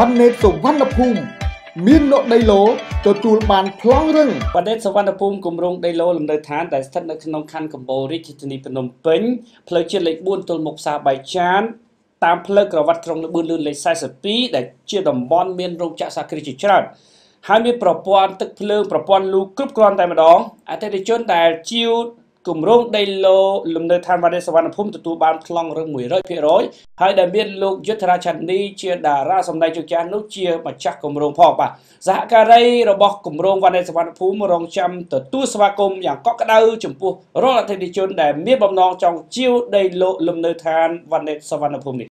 វណ្ណេតសុវណ្ណភូមិមានលក់ដីឡូទទួលបានប្លង់រឹងបដិសវណ្ណភូមិគម្រោងដីឡូលំនៅឋានដែលស្ថិតនៅក្នុងខណ្ឌកំពូលរាជធានីភ្នំពេញផ្លូវជាតិលេខ4ទល់មុខផ្សារបៃចានតាមផ្លូវក្រវ៉ាត់ក្រុងលបឿនលឿនលេខ42ដែលជាតំបន់មានរោងចក្រសាគ្រីជាច្រើនហើយមានប្រព័ន្ធទឹកភ្លើងប្រព័ន្ធលូគ្រប់គ្រាន់តែម្ដងអតិថិជនដែលជាវ គម្រោងដីឡូលំនៅឋានវណ្ណសវណ្ណភូមិទទួលបានប្លង់រឹង100%ហើយដែលមានលោកយុទ្ធរាឆានីជាតារាសម្ដែងជោគជ័យនោះជាម្ចាស់គម្រោងផងបាទសហការីរបស់គម្រោងវណ្ណសវណ្ណភូមិរងចាំទទួលស្វាគមន៍យ៉ាងកក់ក្ដៅចំពោះរាល់អតិថិជនដែលមានបំណងចង់ជាវដីឡូលំនៅឋានវណ្ណសវណ្ណភូមិនេះ